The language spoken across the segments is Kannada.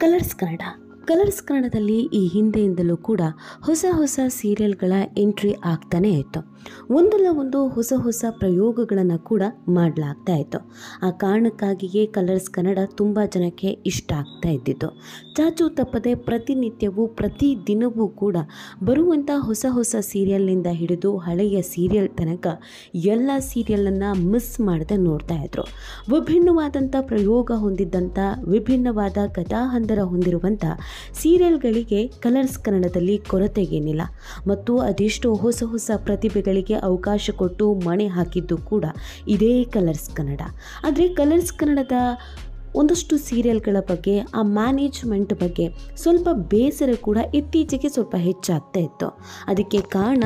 ಕಲರ್ಸ್ ಕನ್ನಡ. ಕಲರ್ಸ್ ಕನ್ನಡದಲ್ಲಿ ಈ ಹಿಂದೆಯಿಂದಲೂ ಕೂಡ ಹೊಸ ಹೊಸ ಸೀರಿಯಲ್ಗಳ ಎಂಟ್ರಿ ಆಗ್ತಾನೇ ಇತ್ತು. ಒಂದಲ್ಲ ಒಂದು ಹೊಸ ಹೊಸ ಪ್ರಯೋಗಗಳನ್ನು ಕೂಡ ಮಾಡಲಾಗ್ತಾ ಇತ್ತು. ಆ ಕಾರಣಕ್ಕಾಗಿಯೇ ಕಲರ್ಸ್ ಕನ್ನಡ ತುಂಬ ಜನಕ್ಕೆ ಇಷ್ಟ ಆಗ್ತಾ ಇದ್ದಿತ್ತು. ಚಾಚು ತಪ್ಪದೆ ಪ್ರತಿನಿತ್ಯವೂ, ಪ್ರತಿ ದಿನವೂ ಕೂಡ ಬರುವಂಥ ಹೊಸ ಹೊಸ ಸೀರಿಯಲ್ನಿಂದ ಹಿಡಿದು ಹಳೆಯ ಸೀರಿಯಲ್ ತನಕ ಎಲ್ಲ ಸೀರಿಯಲನ್ನು ಮಿಸ್ ಮಾಡದೆ ನೋಡ್ತಾ ಇದ್ರು. ವಿಭಿನ್ನವಾದಂಥ ಪ್ರಯೋಗ ಹೊಂದಿದ್ದಂಥ ವಿಭಿನ್ನವಾದ ಕಥಾಹಂದರ ಹೊಂದಿರುವಂಥ ಸೀರಿಯಲ್ಗಳಿಗೆ ಕಲರ್ಸ್ ಕನ್ನಡದಲ್ಲಿ ಕೊರತೆಗೇನಿಲ್ಲ ಮತ್ತು ಅದೆಷ್ಟೋ ಹೊಸ ಹೊಸ ಪ್ರತಿಭೆಗಳಿಗೆ ಅವಕಾಶ ಕೊಟ್ಟು ಮಣೆ ಹಾಕಿದ್ದು ಕೂಡ ಇದೇ ಕಲರ್ಸ್ ಕನ್ನಡ. ಆದರೆ ಕಲರ್ಸ್ ಕನ್ನಡದ ಒಂದಷ್ಟು ಸೀರಿಯಲ್ಗಳ ಬಗ್ಗೆ, ಆ ಮ್ಯಾನೇಜ್ಮೆಂಟ್ ಬಗ್ಗೆ ಸ್ವಲ್ಪ ಬೇಸರ ಕೂಡ ಇತ್ತೀಚೆಗೆ ಸ್ವಲ್ಪ ಹೆಚ್ಚಾಗ್ತಾ ಇತ್ತು. ಅದಕ್ಕೆ ಕಾರಣ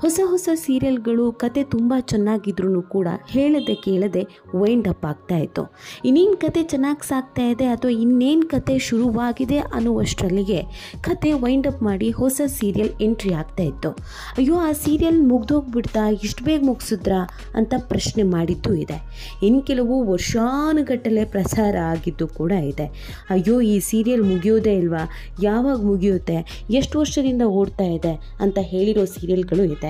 ಹೊಸ ಹೊಸ ಸೀರಿಯಲ್ಗಳು, ಕತೆ ತುಂಬ ಚೆನ್ನಾಗಿದ್ರೂ ಕೂಡ ಹೇಳದೆ ಕೇಳದೆ ವೈಂಡ್ ಅಪ್ ಆಗ್ತಾ ಇತ್ತು. ಇನ್ನೇನು ಕತೆ ಚೆನ್ನಾಗಿ ಸಾಗ್ತಾ ಇದೆ ಅಥವಾ ಇನ್ನೇನು ಕತೆ ಶುರುವಾಗಿದೆ ಅನ್ನುವಷ್ಟರಲ್ಲಿಗೆ ಕತೆ ವೈಂಡ್ ಅಪ್ ಮಾಡಿ ಹೊಸ ಸೀರಿಯಲ್ ಎಂಟ್ರಿ ಆಗ್ತಾ ಇತ್ತು. ಅಯ್ಯೋ, ಆ ಸೀರಿಯಲ್ ಮುಗ್ದೋಗ್ಬಿಡ್ತಾ ಇಷ್ಟು ಬೇಗ ಮುಗಿಸಿದ್ರಾ ಅಂತ ಪ್ರಶ್ನೆ ಮಾಡಿದ್ದು ಇದೆ. ಇನ್ನು ಕೆಲವು ವರ್ಷಾನುಗಟ್ಟಲೆ ಪ್ರಸಾರ ಆಗಿದ್ದು ಕೂಡ ಇದೆ. ಅಯ್ಯೋ, ಈ ಸೀರಿಯಲ್ ಮುಗಿಯೋದೇ ಇಲ್ವಾ? ಯಾವಾಗ ಮುಗಿಯುತ್ತೆ? ಎಷ್ಟು ವರ್ಷದಿಂದ ಓಡ್ತಾ ಇದೆ ಅಂತ ಹೇಳಿರೋ ಸೀರಿಯಲ್ಗಳು ಇದೆ.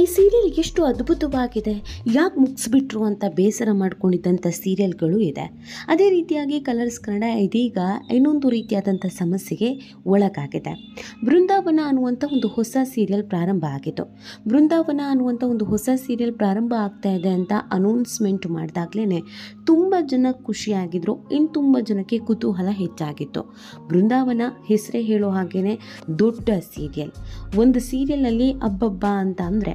ಈ ಸೀರಿಯಲ್ ಎಷ್ಟು ಅದ್ಭುತವಾಗಿದೆ, ಯಾಕೆ ಮುಗಿಸ್ಬಿಟ್ರು ಅಂತ ಬೇಸರ ಮಾಡ್ಕೊಂಡಿದ್ದಂಥ ಸೀರಿಯಲ್ಗಳು ಇದೆ. ಅದೇ ರೀತಿಯಾಗಿ ಕಲರ್ಸ್ ಕನ್ನಡ ಇದೀಗ ಇನ್ನೊಂದು ರೀತಿಯಾದಂಥ ಸಮಸ್ಯೆಗೆ ಒಳಗಾಗಿದೆ. ಬೃಂದಾವನ ಅನ್ನುವಂಥ ಒಂದು ಹೊಸ ಸೀರಿಯಲ್ ಪ್ರಾರಂಭ ಆಗಿತ್ತು ಬೃಂದಾವನ ಅನ್ನುವಂಥ ಒಂದು ಹೊಸ ಸೀರಿಯಲ್ ಪ್ರಾರಂಭ ಆಗ್ತಾ ಇದೆ ಅಂತ ಅನೌನ್ಸ್ಮೆಂಟ್ ಮಾಡಿದಾಗಲೇ ತುಂಬ ಜನ ಖುಷಿಯಾಗಿದ್ದರು ಇನ್ನು ತುಂಬ ಜನಕ್ಕೆ ಕುತೂಹಲ ಹೆಚ್ಚಾಗಿತ್ತು. ಬೃಂದಾವನ ಹೆಸರೇ ಹೇಳೋ ಹಾಗೇ ದೊಡ್ಡ ಸೀರಿಯಲ್. ಒಂದು ಸೀರಿಯಲಲ್ಲಿ ಅಬ್ಬಬ್ಬ ಅಂತ ಅಂದರೆ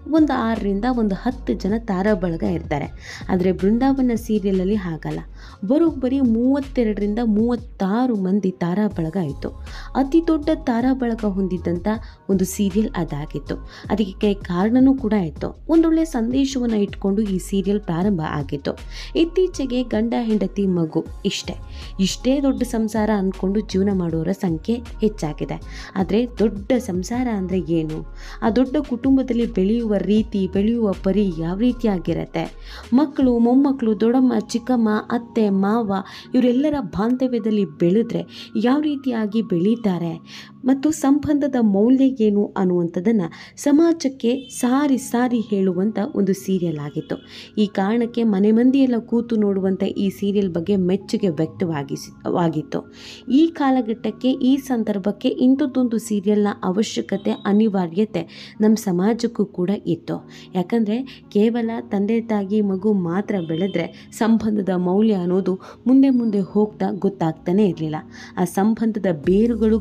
ಒಂದು ಆರರಿಂದ ಒಂದು ಹತ್ತು ಜನ ತಾರಾ ಬಳಗ ಇರ್ತಾರೆ. ಆದರೆ ಬೃಂದಾವನ ಸೀರಿಯಲಲ್ಲಿ ಹಾಗಲ್ಲ. ಬರೋಬ್ಬರಿ ಮೂವತ್ತೆರಡರಿಂದ ಮೂವತ್ತಾರು ಮಂದಿ ತಾರಾ ಬಳಗ ಇತ್ತು ಅತಿ ದೊಡ್ಡ ತಾರಾ ಬಳಗ ಹೊಂದಿದ್ದಂಥ ಒಂದು ಸೀರಿಯಲ್ ಅದಾಗಿತ್ತು. ಅದಕ್ಕೆ ಕಾರಣನೂ ಕೂಡ ಇತ್ತು. ಒಂದೊಳ್ಳೆ ಸಂದೇಶವನ್ನು ಇಟ್ಕೊಂಡು ಈ ಸೀರಿಯಲ್ ಪ್ರಾರಂಭ ಆಗಿತ್ತು. ಇತ್ತೀಚೆಗೆ ಗಂಡ, ಹೆಂಡತಿ, ಮಗು ಇಷ್ಟೇ. ಇಷ್ಟೇ ದೊಡ್ಡ ಸಂಸಾರ ಅಂದ್ಕೊಂಡು ಜೀವನ ಮಾಡೋರ ಸಂಖ್ಯೆ ಹೆಚ್ಚಾಗಿದೆ. ಆದರೆ ದೊಡ್ಡ ಸಂಸಾರ ಅಂದರೆ ಏನು? ಆ ದೊಡ್ಡ ಕುಟುಂಬದಲ್ಲಿ ಬೆಳೆಯುವ ರೀತಿ, ಬೆಳೆಯುವ ಪರಿ ಯಾವ ರೀತಿಯಾಗಿರುತ್ತೆ? ಮಕ್ಕಳು, ಮೊಮ್ಮಕ್ಕಳು, ದೊಡ್ಡಮ್ಮ, ಚಿಕ್ಕಮ್ಮ, ಅತ್ತೆ, ಮಾವ, ಇವರೆಲ್ಲರ ಬಾಂಧವ್ಯದಲ್ಲಿ ಬೆಳೆದ್ರೆ ಯಾವ ರೀತಿಯಾಗಿ ಬೆಳೀತಾರೆ? ಮತ್ತು ಸಂಬಂಧದ ಮೌಲ್ಯ ಏನು ಅನ್ನುವಂಥದ್ದನ್ನು ಸಮಾಜಕ್ಕೆ ಸಾರಿ ಸಾರಿ ಹೇಳುವಂಥ ಒಂದು ಸೀರಿಯಲ್ ಆಗಿತ್ತು. ಈ ಕಾರಣಕ್ಕೆ ಮನೆ ಮಂದಿಯೆಲ್ಲ ಕೂತು ನೋಡುವಂಥ ಈ ಸೀರಿಯಲ್ ಬಗ್ಗೆ ಮೆಚ್ಚುಗೆ ವ್ಯಕ್ತವಾಗಿಸಿ ಈ ಕಾಲಘಟ್ಟಕ್ಕೆ, ಈ ಸಂದರ್ಭಕ್ಕೆ ಇಂಥದ್ದೊಂದು ಸೀರಿಯಲ್ನ ಅವಶ್ಯಕತೆ, ಅನಿವಾರ್ಯತೆ ನಮ್ಮ ಸಮಾಜಕ್ಕೂ ಕೂಡ ಇತ್ತು. ಯಾಕಂದರೆ ಕೇವಲ ತಂದೆ ತಾಯಿ ಮಗು ಮಾತ್ರ ಬೆಳೆದ್ರೆ ಸಂಬಂಧದ ಮೌಲ್ಯ ಅನ್ನೋದು ಮುಂದೆ ಮುಂದೆ ಹೋಗ್ತಾ ಗೊತ್ತಾಗ್ತಾನೆ ಇರಲಿಲ್ಲ. ಆ ಸಂಬಂಧದ ಬೇರುಗಳು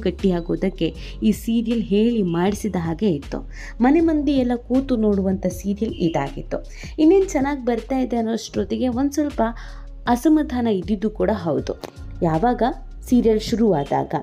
ಈ ಸೀರಿಯಲ್ ಹೇಳಿ ಮಾಡಿಸಿದ ಹಾಗೆ ಇತ್ತು. ಮನೆ ಮಂದಿ ಎಲ್ಲ ಕೂತು ನೋಡುವಂಥ ಸೀರಿಯಲ್ ಇದಾಗಿತ್ತು. ಇನ್ನೇನು ಚೆನ್ನಾಗಿ ಬರ್ತಾ ಇದೆ ಅನ್ನೋಷ್ಟೊತ್ತಿಗೆ ಒಂದು ಸ್ವಲ್ಪ ಅಸಮಾಧಾನ ಇದ್ದಿದ್ದು ಕೂಡ ಹೌದು. ಯಾವಾಗ? ಸೀರಿಯಲ್ ಶುರುವಾದಾಗ.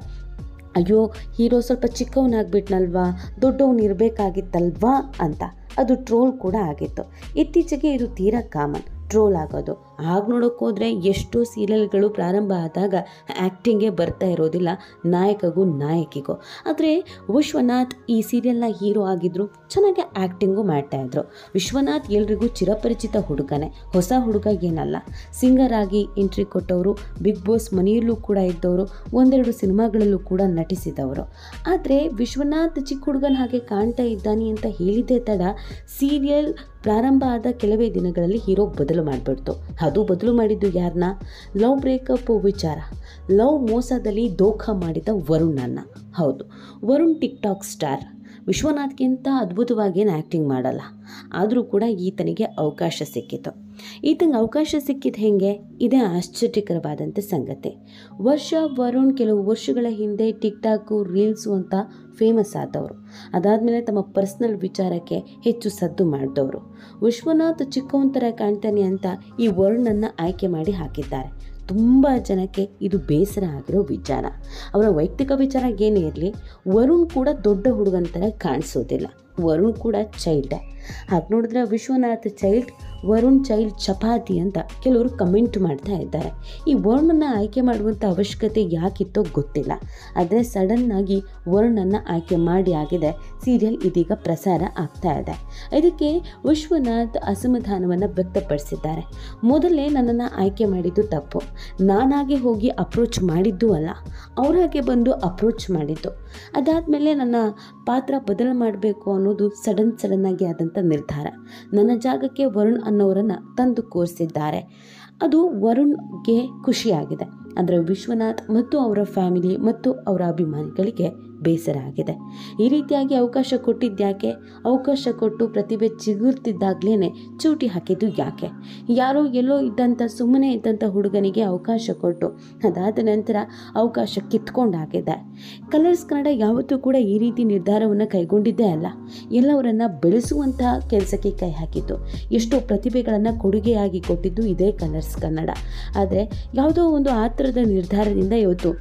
ಅಯ್ಯೋ, ಹೀರೋ ಸ್ವಲ್ಪ ಚಿಕ್ಕವನಾಗ್ಬಿಟ್ನಲ್ವಾ? ದೊಡ್ಡವನು ಇರಬೇಕಾಗಿತ್ತಲ್ವಾ ಅಂತ. ಅದು ಟ್ರೋಲ್ ಕೂಡ ಆಗಿತ್ತು. ಇತ್ತೀಚೆಗೆ ಇದು ತೀರಾ ಕಾಮನ್. ಟ್ರೋಲ್ ಆಗೋದು. ಆಗ ನೋಡೋಕ್ಕೋದ್ರೆ ಎಷ್ಟೋ ಸೀರಿಯಲ್ಗಳು ಪ್ರಾರಂಭ ಆದಾಗ ಆ್ಯಕ್ಟಿಂಗೇ ಬರ್ತಾ ಇರೋದಿಲ್ಲ, ನಾಯಕಗೂ ನಾಯಕಿಗೂ. ಆದರೆ ವಿಶ್ವನಾಥ್ ಈ ಸೀರಿಯಲ್ನ ಹೀರೋ ಆಗಿದ್ದರು ಚೆನ್ನಾಗಿ ಆ್ಯಕ್ಟಿಂಗು ಮಾಡ್ತಾಯಿದ್ರು ವಿಶ್ವನಾಥ್ ಎಲ್ರಿಗೂ ಚಿರಪರಿಚಿತ ಹುಡುಗನೇ, ಹೊಸ ಹುಡುಗ ಏನಲ್ಲ. ಸಿಂಗರ್ ಆಗಿ ಎಂಟ್ರಿ ಕೊಟ್ಟವರು, ಬಿಗ್ ಬಾಸ್ ಮನೆಯಲ್ಲೂ ಕೂಡ ಇದ್ದವರು, ಒಂದೆರಡು ಸಿನಿಮಾಗಳಲ್ಲೂ ಕೂಡ ನಟಿಸಿದವರು. ಆದರೆ ವಿಶ್ವನಾಥ್ ಚಿಕ್ಕ ಹುಡುಗನ ಹಾಗೆ ಕಾಣ್ತಾ ಇದ್ದಾನೆ ಅಂತ ಹೇಳಿದ್ದೇ ತಡ, ಸೀರಿಯಲ್ ಪ್ರಾರಂಭ ಆದ ಕೆಲವೇ ದಿನಗಳಲ್ಲಿ ಹೀರೋ ಬದಲು ಮಾಡಿಬಿಡ್ತು. ಅದು ಬದಲು ಮಾಡಿದ್ದು ಯಾರನ್ನ ಲವ್ ಬ್ರೇಕಪ್ ವಿಚಾರ. ಲವ್ ಮೋಸದಲ್ಲಿ ದೋಖ ಮಾಡಿದ ವರುಣನ್ನ. ಹೌದು, ವರುಣ್ ಟಿಕ್ ಟಾಕ್ ಸ್ಟಾರ್. ವಿಶ್ವನಾಥ್ಗಿಂತ ಅದ್ಭುತವಾಗೇನು ಆ್ಯಕ್ಟಿಂಗ್ ಮಾಡಲ್ಲ. ಆದರೂ ಕೂಡ ಈತನಿಗೆ ಅವಕಾಶ ಸಿಕ್ಕಿತು. ಈತನಿಗೆ ಅವಕಾಶ ಸಿಕ್ಕಿದ್ದು ಹೇಗೆ? ಇದೇ ಆಶ್ಚರ್ಯಕರವಾದಂಥ ಸಂಗತಿ. ವರ್ಷ ವರುಣ್ ಕೆಲವು ವರ್ಷಗಳ ಹಿಂದೆ ಟಿಕ್ ಟಾಕು ರೀಲ್ಸು ಅಂತ ಫೇಮಸ್ ಆದವರು. ಅದಾದಮೇಲೆ ತಮ್ಮ ಪರ್ಸ್ನಲ್ ವಿಚಾರಕ್ಕೆ ಹೆಚ್ಚು ಸದ್ದು ಮಾಡಿದವರು. ವಿಶ್ವನಾಥ್ ಚಿಕ್ಕವನ ಥರ ಕಾಣ್ತಾನೆ ಅಂತ ಈ ವರುಣನ್ನು ಆಯ್ಕೆ ಮಾಡಿ ಹಾಕಿದ್ದಾರೆ. ತುಂಬ ಜನಕ್ಕೆ ಇದು ಬೇಸರ ಆಗಿರೋ ವಿಚಾರ. ಅವರ ವೈಯಕ್ತಿಕ ವಿಚಾರ ಏನೇ ಇರಲಿ, ವರುಣ್ ಕೂಡ ದೊಡ್ಡ ಹುಡುಗನ ಥರ ಕಾಣಿಸೋದಿಲ್ಲ. ವರುಣ್ ಕೂಡ ಚೈಲ್ಡ್. ಹಾಗೆ ನೋಡಿದ್ರೆ ವಿಶ್ವನಾಥ್ ಚೈಲ್ಡ್ ವರುಣ್ ಚೈಲ್ಡ್ ಚಪಾತಿ ಅಂತ ಕೆಲವರು ಕಮೆಂಟ್ ಮಾಡ್ತಾ ಇದ್ದಾರೆ. ಈ ವರುಣನ್ನು ಆಯ್ಕೆ ಮಾಡುವಂಥ ಅವಶ್ಯಕತೆ ಯಾಕಿತ್ತೋ ಗೊತ್ತಿಲ್ಲ. ಆದರೆ ಸಡನ್ನಾಗಿ ವರುಣನ್ನು ಆಯ್ಕೆ ಮಾಡಿ ಆಗಿದೆ. ಸೀರಿಯಲ್ ಇದೀಗ ಪ್ರಸಾರ ಆಗ್ತಾ ಇದೆ. ಇದಕ್ಕೆ ವಿಶ್ವನಾಥ್ ಅಸಮಾಧಾನವನ್ನು ವ್ಯಕ್ತಪಡಿಸಿದ್ದಾರೆ. ಮೊದಲೇ ನನ್ನನ್ನು ಆಯ್ಕೆ ಮಾಡಿದ್ದು ತಪ್ಪು. ನಾನಾಗೆ ಹೋಗಿ ಅಪ್ರೋಚ್ ಮಾಡಿದ್ದು ಅಲ್ಲ. ಅವರಾಗೆ ಬಂದು ಅಪ್ರೋಚ್ ಮಾಡಿದ್ದು. ಅದಾದಮೇಲೆ ನನ್ನ ಪಾತ್ರ ಬದಲು ಮಾಡಬೇಕು ಅನ್ನೋದು ಸಡನ್ ಸಡನ್ನಾಗಿ ಆದಂಥ ನಿರ್ಧಾರ. ನನ್ನ ಜಾಗಕ್ಕೆ ವರುಣ್ ಅನ್ನೋರನ್ನು ತಂದು ಕೂರಿಸಿದ್ದಾರೆ. ಅದು ವರುಣ್ಗೆ ಖುಷಿಯಾಗಿದೆ. ಅಂದರೆ ವಿಶ್ವನಾಥ್ ಮತ್ತು ಅವರ ಫ್ಯಾಮಿಲಿ ಮತ್ತು ಅವರ ಅಭಿಮಾನಿಗಳಿಗೆ ಬೇಸರ ಆಗಿದೆ ಈ ರೀತಿಯಾಗಿ ಅವಕಾಶ ಕೊಟ್ಟಿದ್ದ್ಯಾಕೆ? ಅವಕಾಶ ಕೊಟ್ಟು ಪ್ರತಿಭೆ ಚಿಗುರ್ತಿದ್ದಾಗಲೇ ಚೂಟಿ ಹಾಕಿದ್ದು ಯಾಕೆ? ಯಾರೋ ಎಲ್ಲೋ ಇದ್ದಂಥ ಸುಮ್ಮನೆ ಇದ್ದಂಥ ಹುಡುಗನಿಗೆ ಅವಕಾಶ ಕೊಟ್ಟು ಅದಾದ ನಂತರ ಅವಕಾಶ ಕಿತ್ಕೊಂಡಾಗಿದೆ. ಕಲರ್ಸ್ ಕನ್ನಡ ಯಾವತ್ತೂ ಕೂಡ ಈ ರೀತಿ ನಿರ್ಧಾರವನ್ನು ಕೈಗೊಂಡಿದ್ದೇ ಅಲ್ಲ. ಎಲ್ಲವರನ್ನು ಬೆಳೆಸುವಂತಹ ಕೆಲಸಕ್ಕೆ ಕೈ ಹಾಕಿದ್ದು ಎಷ್ಟೋ ಪ್ರತಿಭೆಗಳನ್ನು ಕೊಡುಗೆಯಾಗಿ ಕೊಟ್ಟಿದ್ದು ಇದೇ ಕಲರ್ಸ್ ಕನ್ನಡ. ಆದರೆ ಯಾವುದೋ ಒಂದು ಆತರದ ನಿರ್ಧಾರದಿಂದ ಇವತ್ತು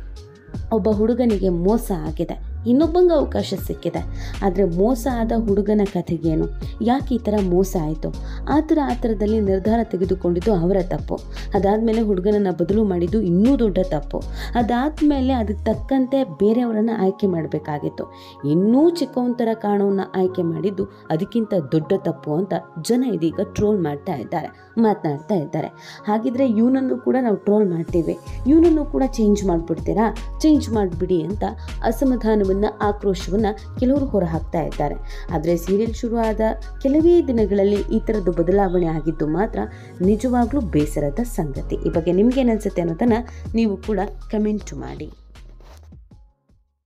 ಒಬ್ಬ ಹುಡುಗನಿಗೆ ಮೋಸ ಆಗಿದೆ. ಇನ್ನೊಬ್ಬಂಗೆ ಅವಕಾಶ ಸಿಕ್ಕಿದೆ. ಆದರೆ ಮೋಸ ಆದ ಹುಡುಗನ ಕಥೆಗೇನು? ಯಾಕೆ ಈ ಥರ ಮೋಸ ಆಯಿತು? ಆ ಥರ ಆ ಥರದಲ್ಲಿ ನಿರ್ಧಾರ ತೆಗೆದುಕೊಂಡಿದ್ದು ಅವರ ತಪ್ಪು. ಅದಾದಮೇಲೆ ಹುಡುಗನನ್ನು ಬದಲು ಮಾಡಿದ್ದು ಇನ್ನೂ ದೊಡ್ಡ ತಪ್ಪು. ಅದಾದಮೇಲೆ ಅದಕ್ಕೆ ತಕ್ಕಂತೆ ಬೇರೆಯವರನ್ನು ಆಯ್ಕೆ ಮಾಡಬೇಕಾಗಿತ್ತು. ಇನ್ನೂ ಚಿಕ್ಕವನ ಥರ ಕಾಣೋನ್ನ ಆಯ್ಕೆ ಮಾಡಿದ್ದು ಅದಕ್ಕಿಂತ ದೊಡ್ಡ ತಪ್ಪು ಅಂತ ಜನ ಇದೀಗ ಟ್ರೋಲ್ ಮಾಡ್ತಾ ಇದ್ದಾರೆ, ಮಾತನಾಡ್ತಾ ಇದ್ದಾರೆ. ಹಾಗಿದ್ರೆ ಇವನನ್ನು ಕೂಡ ನಾವು ಟ್ರೋಲ್ ಮಾಡ್ತೀವಿ. ಇವನನ್ನು ಕೂಡ ಚೇಂಜ್ ಮಾಡಿಬಿಡ್ತೀರಾ? ಚೇಂಜ್ ಮಾಡಿಬಿಡಿ ಅಂತ ಅಸಮಾಧಾನವನ್ನು ಆಕ್ರೋಶವನ್ನು ಕೆಲವರು ಹೊರಹಾಕ್ತಾ ಇದ್ದಾರೆ. ಆದರೆ ಸೀರಿಯಲ್ ಶುರುವಾದ ಕೆಲವೇ ದಿನಗಳಲ್ಲಿ ಈ ಥರದ್ದು ಬದಲಾವಣೆ ಆಗಿದ್ದು ಮಾತ್ರ ನಿಜವಾಗ್ಲೂ ಬೇಸರದ ಸಂಗತಿ. ಈ ಬಗ್ಗೆ ನಿಮ್ಗೆ ಏನನ್ಸುತ್ತೆ ಅನ್ನೋದನ್ನು ನೀವು ಕೂಡ ಕಮೆಂಟ್ ಮಾಡಿ.